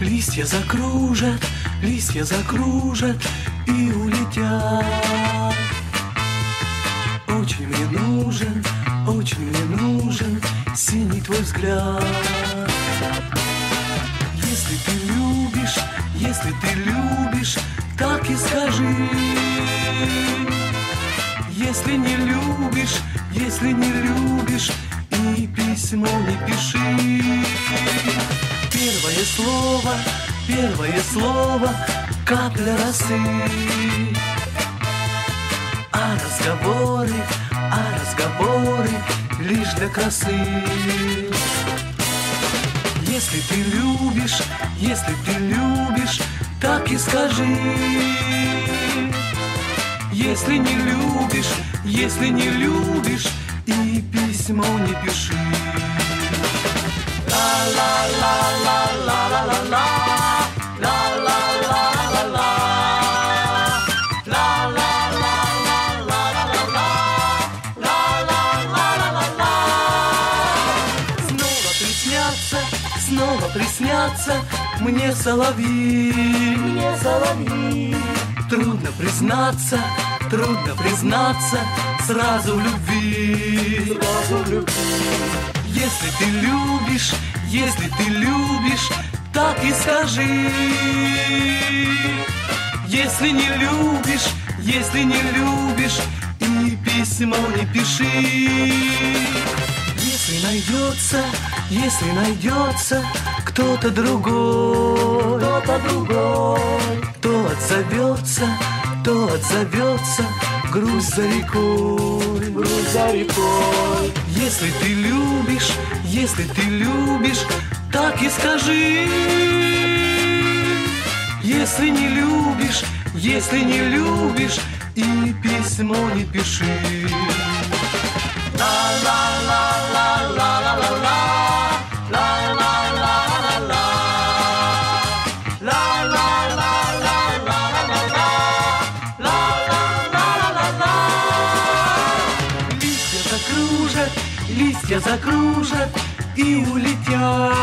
Листья закружат, листья закружат и улетят. Очень мне нужен, очень мне нужен синий твой взгляд. Если не любишь, если не любишь, и письмо не пиши. Первое слово, первое слово, капля росы. А разговоры, а разговоры лишь для красы. Если ты любишь, если ты любишь, так и скажи. Если не любишь, если не любишь, и письмо не пиши. Снова приснятся, мне соловьи. Мне соловьи, Трудно признаться, трудно признаться сразу в любви. сразу в любви. Если ты любишь, если ты любишь, так и скажи. Если не любишь, если не любишь, и письмо не пиши. Если найдется, если найдется кто-то другой, Кто-то другой, отзовется, то отзовется грусть за рекой. грудь за рекой. Если ты любишь, если ты любишь, так и скажи. Если не любишь, если не любишь, и письмо не пиши. Листья закружат и улетят.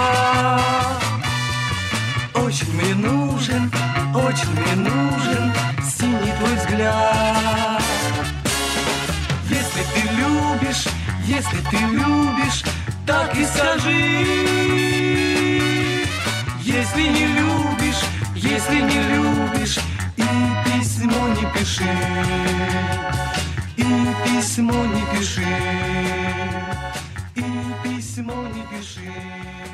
Очень мне нужен, очень мне нужен синий твой взгляд. Если ты любишь, если ты любишь, так и скажи. Если не любишь, если не любишь, и письмо не пиши. И письмо не пиши. day.